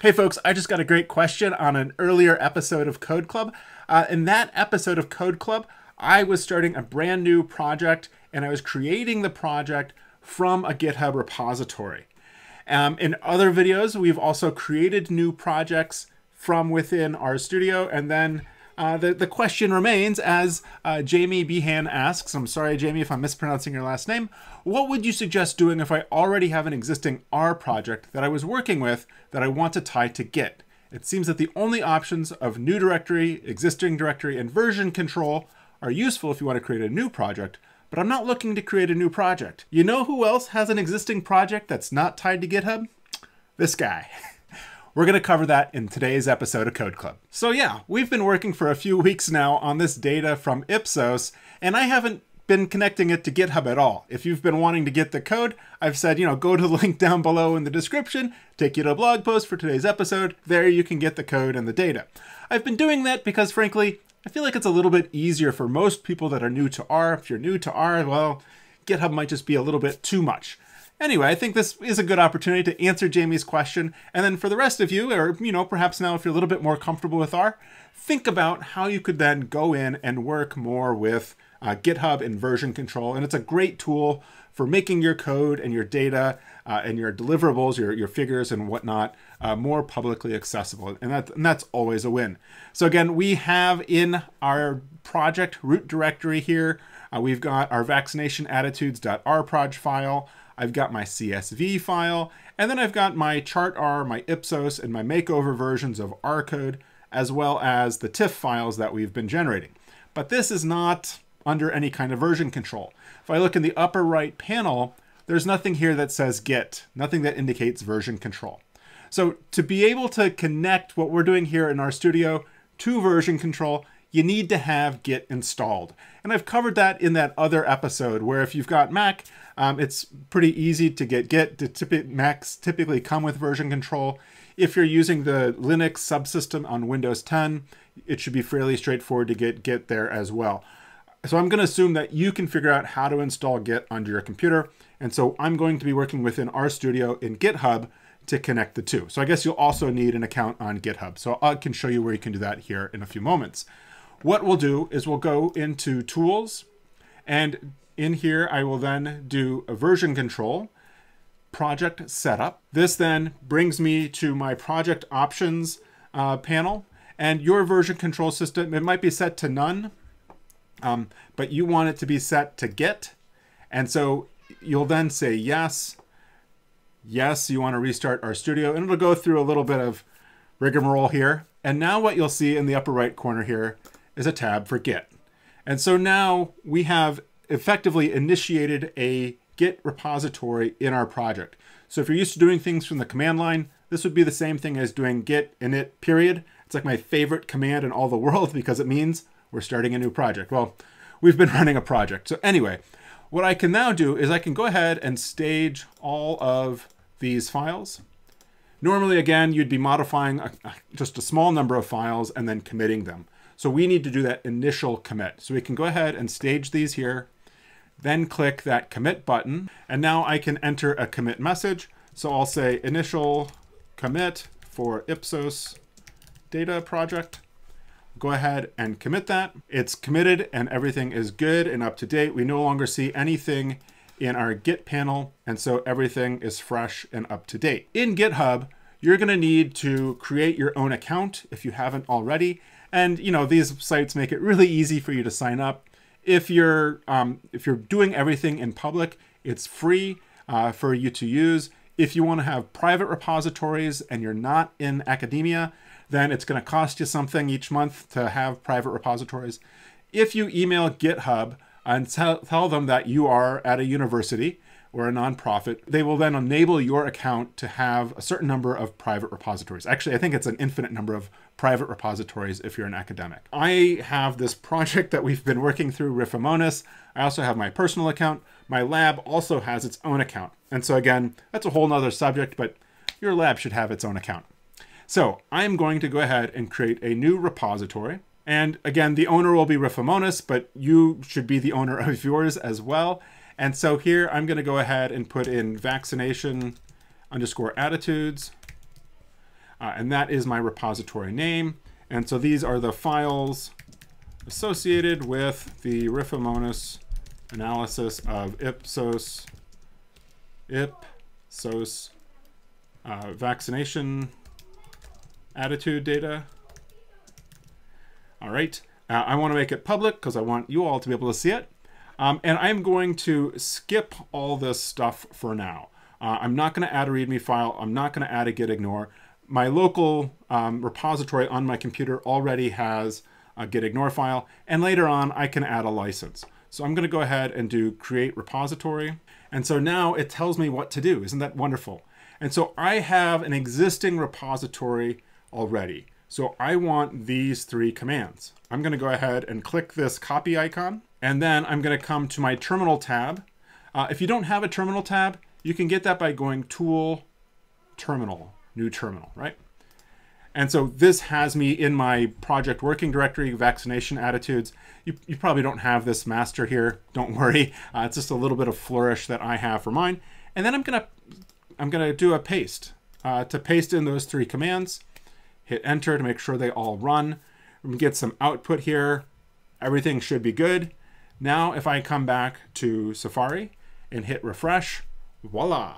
Hey folks, I just got a great question on an earlier episode of Code Club. Uh, in that episode of Code Club, I was starting a brand new project and I was creating the project from a GitHub repository. Um, in other videos, we've also created new projects from within RStudio and then uh, the, the question remains as uh, Jamie Behan asks, I'm sorry, Jamie, if I'm mispronouncing your last name, what would you suggest doing if I already have an existing R project that I was working with that I want to tie to Git? It seems that the only options of new directory, existing directory, and version control are useful if you want to create a new project, but I'm not looking to create a new project. You know who else has an existing project that's not tied to GitHub? This guy. We're going to cover that in today's episode of Code Club. So yeah, we've been working for a few weeks now on this data from Ipsos, and I haven't been connecting it to GitHub at all. If you've been wanting to get the code, I've said, you know, go to the link down below in the description, take you to a blog post for today's episode. There you can get the code and the data. I've been doing that because frankly, I feel like it's a little bit easier for most people that are new to R. If you're new to R, well, GitHub might just be a little bit too much. Anyway, I think this is a good opportunity to answer Jamie's question. And then for the rest of you, or, you know, perhaps now if you're a little bit more comfortable with R, think about how you could then go in and work more with uh, GitHub and version control. And it's a great tool for making your code and your data uh, and your deliverables, your, your figures and whatnot, uh, more publicly accessible. And, that, and that's always a win. So again, we have in our project root directory here, uh, we've got our vaccinationattitudes.rproj file. I've got my CSV file, and then I've got my chartr, my Ipsos, and my makeover versions of R code, as well as the TIFF files that we've been generating. But this is not under any kind of version control. If I look in the upper right panel, there's nothing here that says Git, nothing that indicates version control. So to be able to connect what we're doing here in RStudio to version control, you need to have Git installed. And I've covered that in that other episode where if you've got Mac, um, it's pretty easy to get Git. The Macs typically come with version control. If you're using the Linux subsystem on Windows 10, it should be fairly straightforward to get Git there as well. So I'm going to assume that you can figure out how to install Git onto your computer. And so I'm going to be working within RStudio in GitHub to connect the two. So I guess you'll also need an account on GitHub. So I can show you where you can do that here in a few moments. What we'll do is we'll go into Tools, and in here I will then do a version control, project setup. This then brings me to my project options uh, panel, and your version control system, it might be set to none, um, but you want it to be set to Git. And so you'll then say yes, yes, you want to restart RStudio and it'll go through a little bit of rigmarole here. And now what you'll see in the upper right corner here is a tab for Git. And so now we have effectively initiated a Git repository in our project. So if you're used to doing things from the command line, this would be the same thing as doing git init period. It's like my favorite command in all the world because it means we're starting a new project. Well, we've been running a project. So anyway, what I can now do is I can go ahead and stage all of these files. Normally, again, you'd be modifying a, just a small number of files and then committing them. So we need to do that initial commit. So we can go ahead and stage these here, then click that commit button. And now I can enter a commit message. So I'll say initial commit for Ipsos data project. Go ahead and commit that. It's committed and everything is good and up to date. We no longer see anything in our Git panel. And so everything is fresh and up to date. In GitHub, you're gonna need to create your own account if you haven't already. And you know these sites make it really easy for you to sign up. If you're um, if you're doing everything in public, it's free uh, for you to use. If you want to have private repositories and you're not in academia, then it's going to cost you something each month to have private repositories. If you email GitHub and tell, tell them that you are at a university or a nonprofit, they will then enable your account to have a certain number of private repositories. Actually, I think it's an infinite number of private repositories if you're an academic. I have this project that we've been working through, Riffomonas. I also have my personal account. My lab also has its own account. And so again, that's a whole nother subject, but your lab should have its own account. So I'm going to go ahead and create a new repository. And again, the owner will be Riffomonas, but you should be the owner of yours as well. And so here I'm going to go ahead and put in vaccination underscore attitudes uh, and that is my repository name. And so these are the files associated with the Riffomonas analysis of Ipsos, Ipsos uh, vaccination attitude data. All right, uh, I want to make it public because I want you all to be able to see it. Um, and I'm going to skip all this stuff for now. Uh, I'm not going to add a README file. I'm not going to add a git ignore. My local um, repository on my computer already has a git ignore file, and later on I can add a license. So I'm going to go ahead and do create repository. And so now it tells me what to do. Isn't that wonderful? And so I have an existing repository already. So I want these three commands. I'm going to go ahead and click this copy icon, and then I'm going to come to my terminal tab. Uh, if you don't have a terminal tab, you can get that by going tool, terminal, new terminal, right? And so this has me in my project working directory, vaccination attitudes. You, you probably don't have this master here. Don't worry. Uh, it's just a little bit of flourish that I have for mine. And then I'm gonna I'm gonna do a paste uh, to paste in those three commands. Hit enter to make sure they all run. We get some output here. Everything should be good. Now, if I come back to Safari and hit refresh, voila.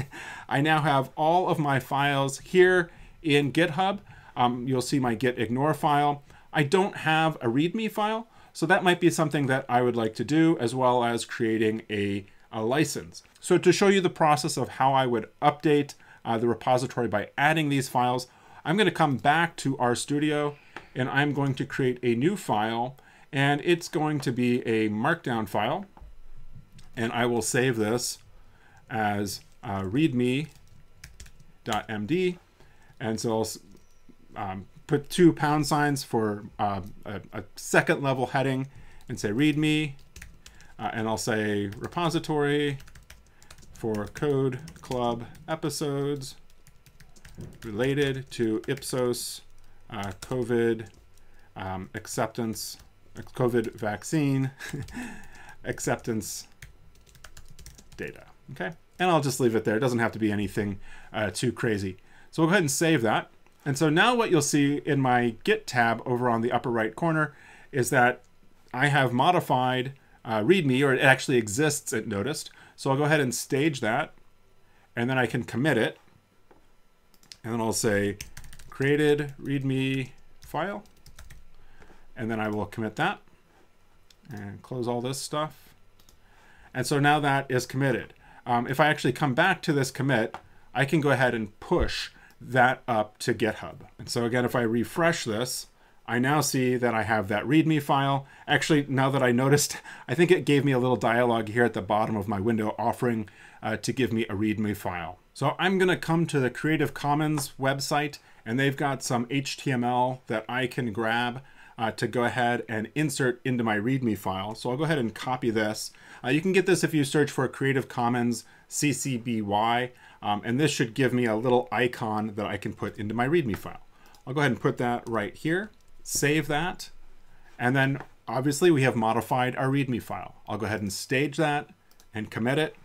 I now have all of my files here in GitHub. Um, you'll see my git ignore file. I don't have a README file, so that might be something that I would like to do, as well as creating a, a license. So to show you the process of how I would update uh, the repository by adding these files, I'm going to come back to RStudio and I'm going to create a new file and it's going to be a markdown file. And I will save this as uh, readme.md and so I'll um, put two pound signs for uh, a, a, second level heading and say readme uh, and I'll say repository for code club episodes related to Ipsos uh, COVID um, acceptance, COVID vaccine acceptance data. Okay, and I'll just leave it there. It doesn't have to be anything uh, too crazy. So we'll go ahead and save that. And so now what you'll see in my Git tab over on the upper right corner is that I have modified uh, README, or it actually exists, it noticed. So I'll go ahead and stage that, and then I can commit it. And then I'll say created README file, and then I will commit that and close all this stuff. And so now that is committed. Um, if I actually come back to this commit, I can go ahead and push that up to GitHub. And so again, if I refresh this, I now see that I have that README file. Actually, now that I noticed, I think it gave me a little dialog here at the bottom of my window offering uh, to give me a README file. So I'm going to come to the Creative Commons website, and they've got some HTML that I can grab uh, to go ahead and insert into my README file. So I'll go ahead and copy this. Uh, you can get this if you search for Creative Commons CC BY, um, and this should give me a little icon that I can put into my README file. I'll go ahead and put that right here save that, and then obviously we have modified our README file. I'll go ahead and stage that and commit it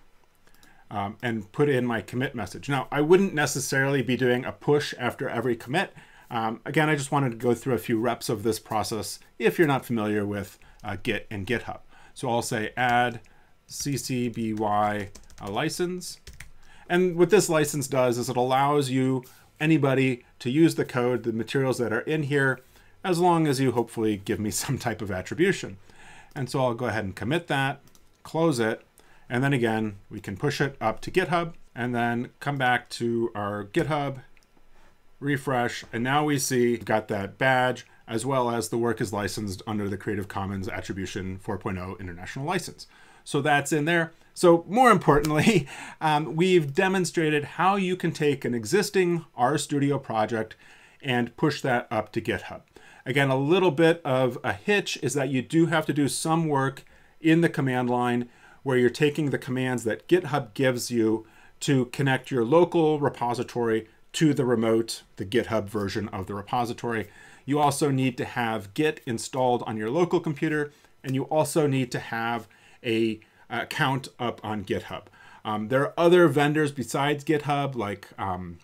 um, and put in my commit message. Now, I wouldn't necessarily be doing a push after every commit. Um, again, I just wanted to go through a few reps of this process if you're not familiar with uh, Git and GitHub. So I'll say add CCBY license. And what this license does is it allows you, anybody, to use the code, the materials that are in here, as long as you hopefully give me some type of attribution. And so I'll go ahead and commit that, close it, and then again, we can push it up to GitHub and then come back to our GitHub, refresh, and now we see we've got that badge as well as the work is licensed under the Creative Commons Attribution 4.0 International License. So that's in there. So more importantly, um, we've demonstrated how you can take an existing RStudio project and push that up to GitHub. Again, a little bit of a hitch is that you do have to do some work in the command line where you're taking the commands that GitHub gives you to connect your local repository to the remote, the GitHub version of the repository. You also need to have Git installed on your local computer, and you also need to have a account up on GitHub. Um, there are other vendors besides GitHub, like um,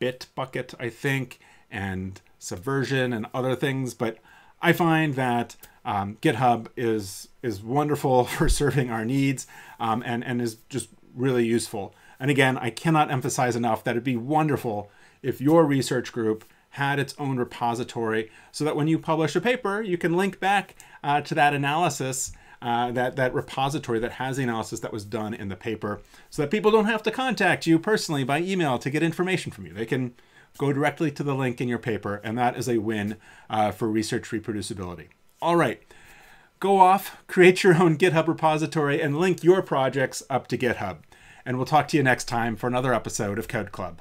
Bitbucket, I think, and Subversion and other things. But I find that um, GitHub is is wonderful for serving our needs um, and and is just really useful. And again, I cannot emphasize enough that it'd be wonderful if your research group had its own repository so that when you publish a paper, you can link back uh, to that analysis, uh, that, that repository that has the analysis that was done in the paper, so that people don't have to contact you personally by email to get information from you. They can go directly to the link in your paper, and that is a win uh, for research reproducibility. All right, go off, create your own GitHub repository, and link your projects up to GitHub. And we'll talk to you next time for another episode of Code Club.